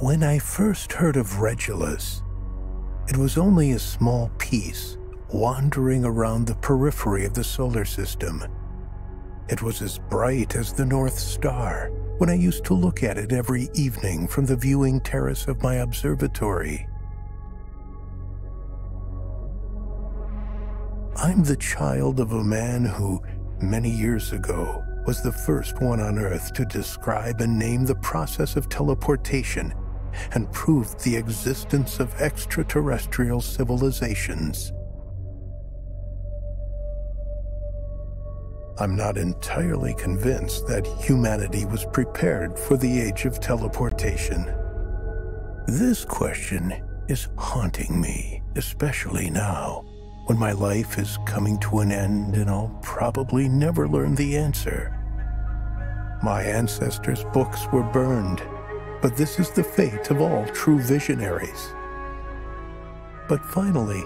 When I first heard of Regulus, it was only a small piece wandering around the periphery of the solar system. It was as bright as the North Star when I used to look at it every evening from the viewing terrace of my observatory. I'm the child of a man who, many years ago, was the first one on Earth to describe and name the process of teleportation and proved the existence of extraterrestrial civilizations. I'm not entirely convinced that humanity was prepared for the age of teleportation. This question is haunting me, especially now, when my life is coming to an end and I'll probably never learn the answer. My ancestors' books were burned, but this is the fate of all true visionaries. But finally,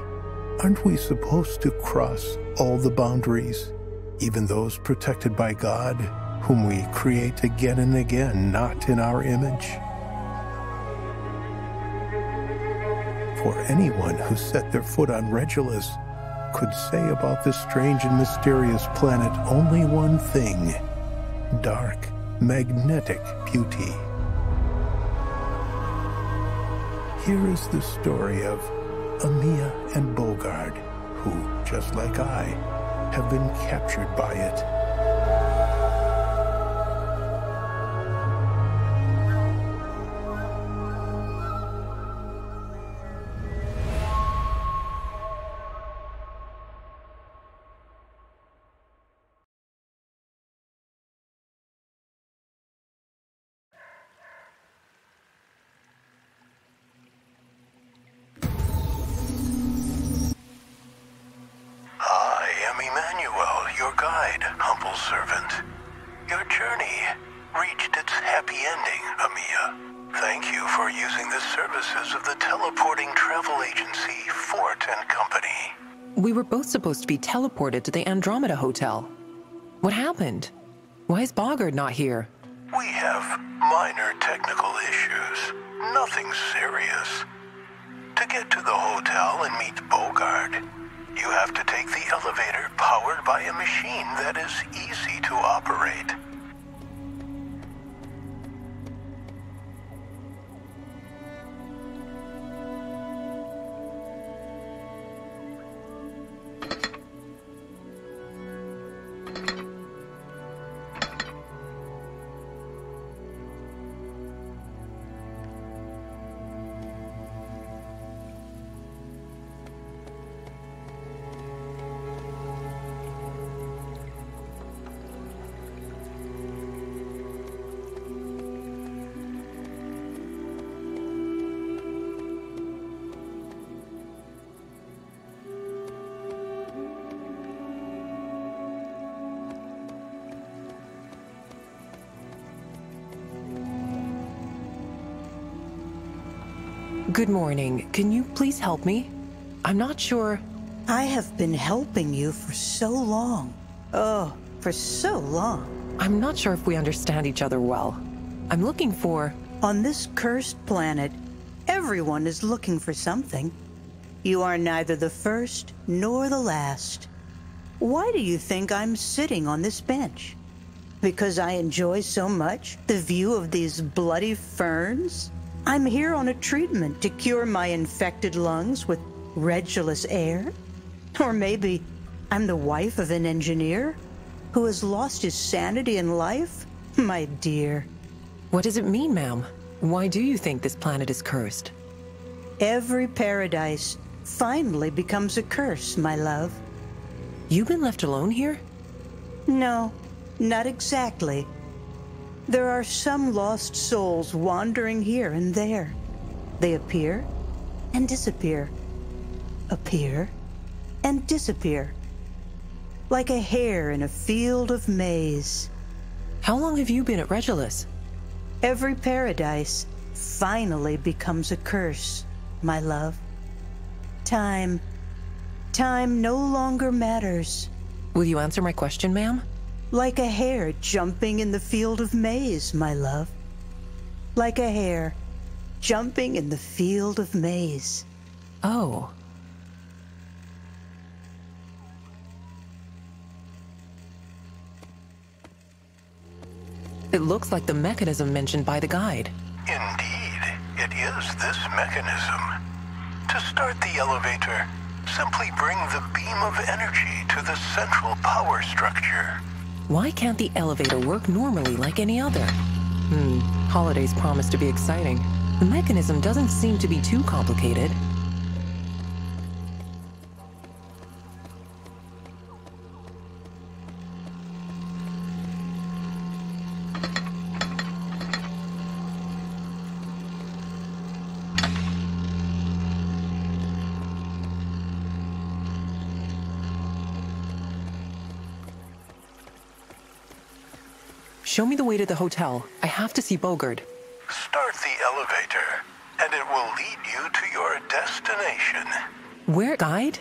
aren't we supposed to cross all the boundaries even those protected by God, whom we create again and again, not in our image. For anyone who set their foot on Regulus could say about this strange and mysterious planet only one thing dark, magnetic beauty. Here is the story of Amia and Bogard, who, just like I, have been captured by it. Be teleported to the Andromeda Hotel. What happened? Why is Bogard not here? We have minor technical issues. Nothing serious. To get to the hotel and meet Bogard, you have to take the elevator powered by a machine that is Good morning. Can you please help me? I'm not sure. I have been helping you for so long. Oh, for so long. I'm not sure if we understand each other well. I'm looking for... On this cursed planet, everyone is looking for something. You are neither the first nor the last. Why do you think I'm sitting on this bench? Because I enjoy so much the view of these bloody ferns? I'm here on a treatment to cure my infected lungs with Regulus air. Or maybe I'm the wife of an engineer who has lost his sanity in life? My dear. What does it mean, ma'am? Why do you think this planet is cursed? Every paradise finally becomes a curse, my love. You've been left alone here? No, not exactly. There are some lost souls wandering here and there. They appear and disappear, appear and disappear, like a hare in a field of maize. How long have you been at Regulus? Every paradise finally becomes a curse, my love. Time. Time no longer matters. Will you answer my question, ma'am? Like a hare jumping in the field of maize, my love. Like a hare jumping in the field of maize. Oh. It looks like the mechanism mentioned by the guide. Indeed, it is this mechanism. To start the elevator, simply bring the beam of energy to the central power structure. Why can't the elevator work normally like any other? Hmm, holidays promise to be exciting. The mechanism doesn't seem to be too complicated. Show me the way to the hotel. I have to see Bogard. Start the elevator, and it will lead you to your destination. Where, guide?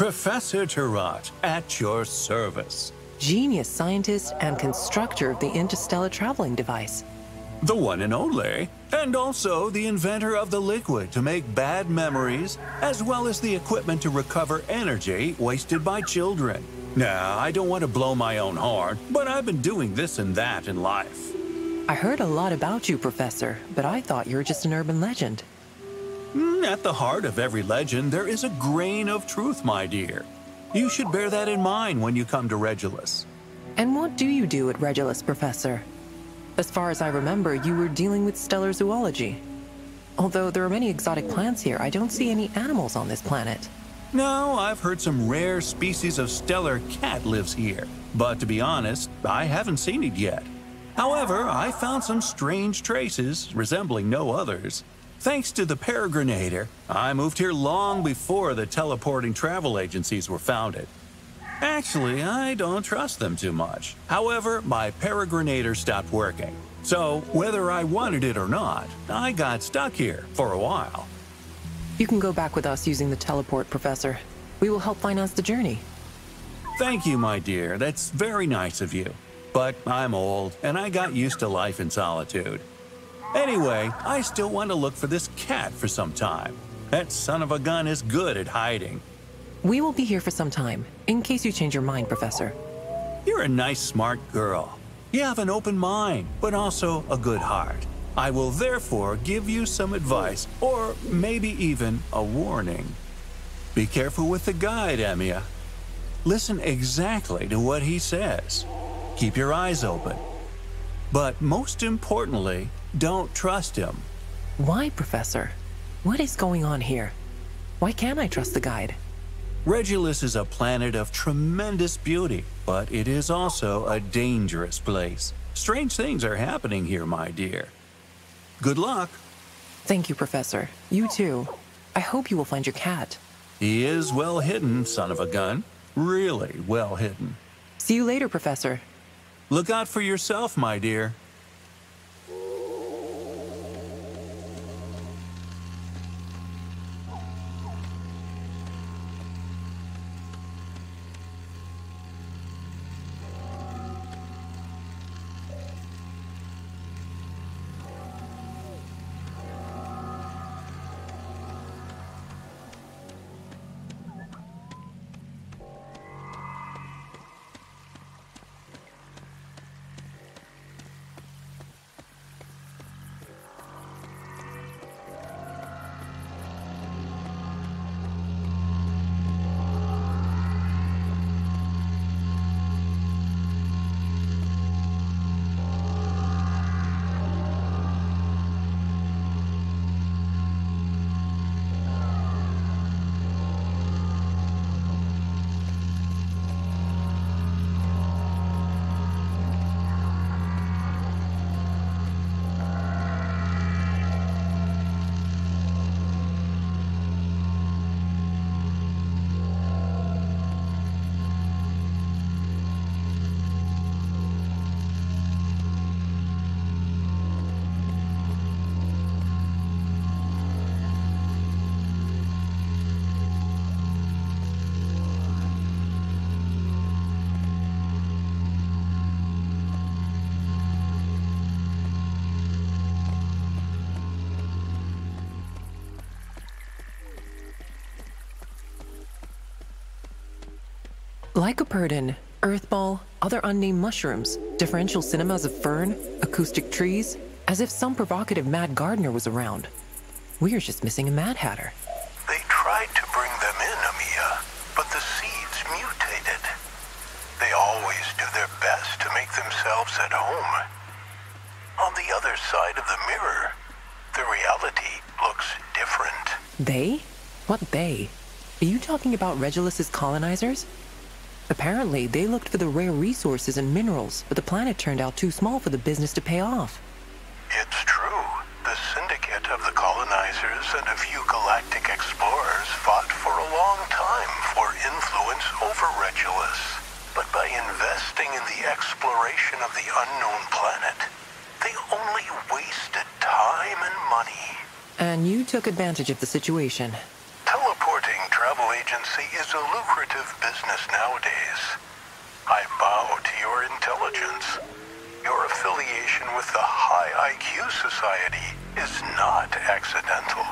Professor Tarot, at your service. Genius scientist and constructor of the interstellar traveling device. The one and only, and also the inventor of the liquid to make bad memories, as well as the equipment to recover energy wasted by children. Now, I don't want to blow my own horn, but I've been doing this and that in life. I heard a lot about you, Professor, but I thought you were just an urban legend. Mm, At the heart of every legend, there is a grain of truth, my dear. You should bear that in mind when you come to Regulus. And what do you do at Regulus, Professor? As far as I remember, you were dealing with stellar zoology. Although there are many exotic plants here, I don't see any animals on this planet. No, I've heard some rare species of stellar cat lives here, but to be honest, I haven't seen it yet. However, I found some strange traces resembling no others. Thanks to the Peregrinator, I moved here long before the teleporting travel agencies were founded. Actually, I don't trust them too much. However, my Peregrinator stopped working. So, whether I wanted it or not, I got stuck here for a while. You can go back with us using the teleport, Professor. We will help finance the journey. Thank you, my dear. That's very nice of you. But I'm old, and I got used to life in solitude. Anyway, I still want to look for this cat for some time. That son of a gun is good at hiding. We will be here for some time, in case you change your mind, Professor. You're a nice, smart girl. You have an open mind, but also a good heart. I will therefore give you some advice, or maybe even a warning. Be careful with the guide, Emiya. Listen exactly to what he says. Keep your eyes open. But most importantly, don't trust him. Why, Professor? What is going on here? Why can't I trust the guide? Regulus is a planet of tremendous beauty, but it is also a dangerous place. Strange things are happening here, my dear. Good luck. Thank you, Professor. You too. I hope you will find your cat. He is well hidden, son of a gun. Really well hidden. See you later, Professor. Look out for yourself, my dear. Lycoperdon, earthball, other unnamed mushrooms, differential cinemas of fern, acoustic trees, as if some provocative mad gardener was around. We're just missing a Mad Hatter. They tried to bring them in, Emiya, but the seeds mutated. They always do their best to make themselves at home. On the other side of the mirror, the reality looks different. They? What they? Are you talking about Regulus's colonizers? Apparently, they looked for the rare resources and minerals, but the planet turned out too small for the business to pay off. It's true. The syndicate of the colonizers and a few galactic explorers fought for a long time for influence over Regulus. But by investing in the exploration of the unknown planet, they only wasted time and money. And you took advantage of the situation. Is a lucrative business nowadays. I bow to your intelligence. Your affiliation with the High IQ Society is not accidental.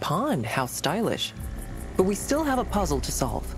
Pond, how stylish. But we still have a puzzle to solve.